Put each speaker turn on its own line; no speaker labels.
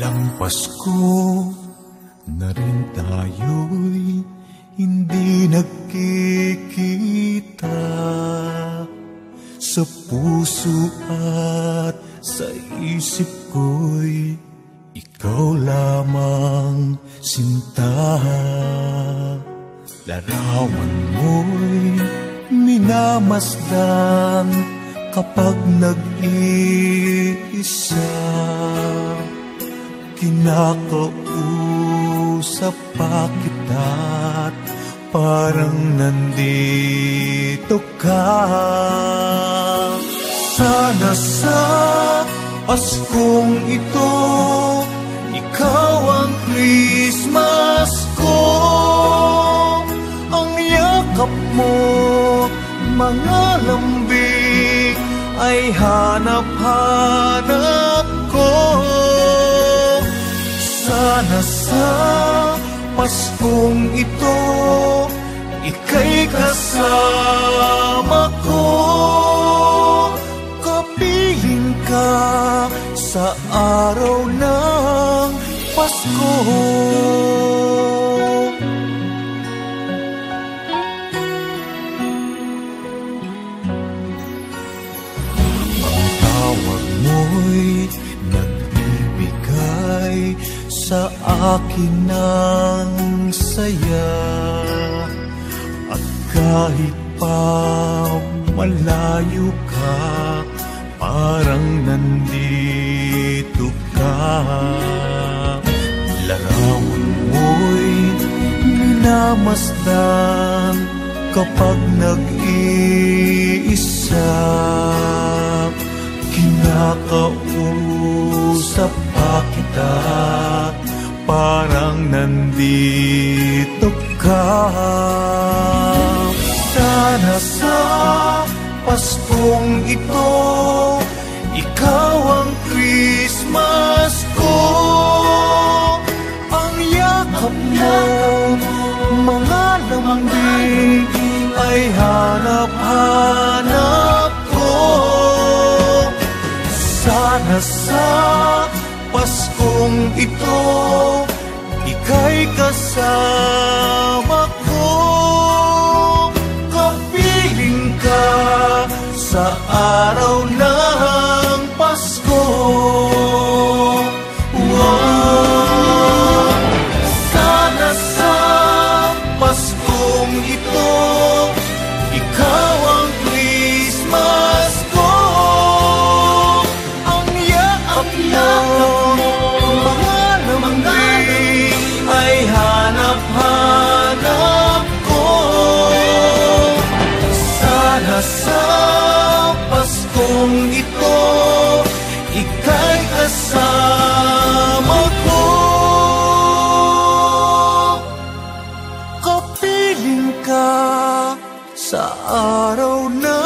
Ilang Pasko na rin tayo'y hindi nagkikita. Sa puso at sa isip ko'y ikaw lamang sinta Larawan mo'y minamasdan kapag nag-iisa Kinakausap pa kita't parang nandito ka. Sana sa Paskong ito Ikaw ang Christmas ko. Ang yakap mo Mga lambing Ay hanap-hanap Sana sa Paskong ito Ika'y kasama ko. Kapiling ka sa araw ng Pasko sa akin ng saya. At kahit pa malayo ka Parang nandito ka. Larawan mo'y minamasdan Kapag nag-iisa. Kinakausap pa kita Parang nandito ka. Sana sa Paskong ito Ikaw ang Christmas ko. Ang yakap mo Mga lambing Ay hanap-hanap ko. Sana sa Paskong ito Ika'y kasama mundong ito, ika'y kasama ko. Kapiling ka sa araw na